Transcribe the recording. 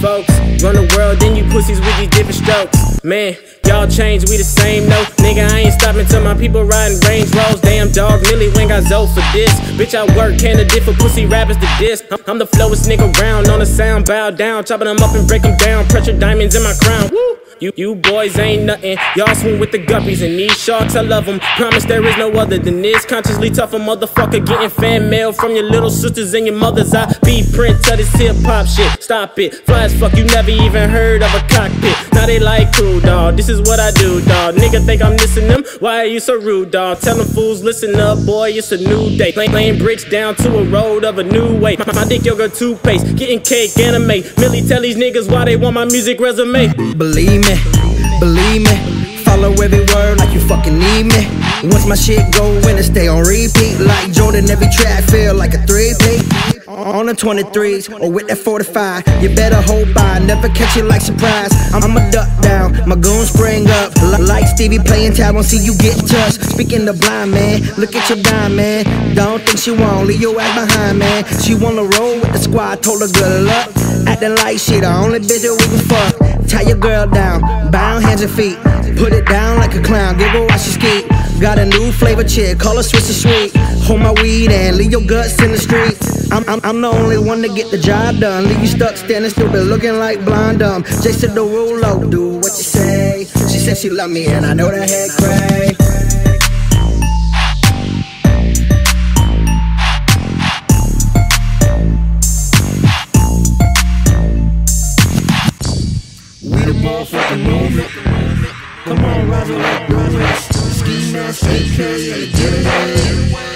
folks. Run the world, then you pussies with these different strokes. Man, y'all change, we the same, no. Nigga, I ain't stopping till my people riding Range Rolls. Damn dog, Millie Wayne got Zoe for this. Bitch, I work, can the different pussy rappers to diss. I'm the flowest nigga round on the sound, bow down, chopping them up and break them down. Pressure diamonds in my crown. Woo! You, you boys ain't nothing. Y'all swim with the guppies and these sharks, I love them. Promise there is no other than this. Consciously tougher motherfucker getting fan mail from your little sisters and your mothers. I be print to this hip hop shit. Stop it. Fly as fuck, you never even heard of a cockpit. Now they like cool, dog. This is what I do, dog. Nigga think I'm missing them. Why are you so rude, dog? Tell them fools, listen up, boy. It's a new day. Playing, playing bricks down to a road of a new way. My, my dick yoga toothpaste. Getting cake, anime. Millie tell these niggas why they want my music resume. Believe me, believe me. Follow every word like you fucking need me. Once my shit go in, it stay on repeat. Like Jordan, every track feel like a three-peat. On the 23s or with that 45, you better hold by, never catch it like surprise. I'm a duck down, my goons spring up. Like Stevie playing tag, won't see you get touched. Speaking the blind man, look at your dime man. Don't think she won't leave your ass behind, man. She wanna roll with the squad, told her good luck. Acting like she the only bitch that we can fuck. Tie your girl down, bound hands and feet. Put it down like a clown, give her while she ski. Got a new flavor chick, call her Swisher Sweet. Hold my weed and leave your guts in the street. I'm, I'm, I'm the only one to get the job done. Leave you stuck standing stupid, looking like blind dumb. Jason Derulo, do what you say. She said she love me and I know that head cray. Motherfucking. Come on, rise up, rise up. Ski mask, AK, get it.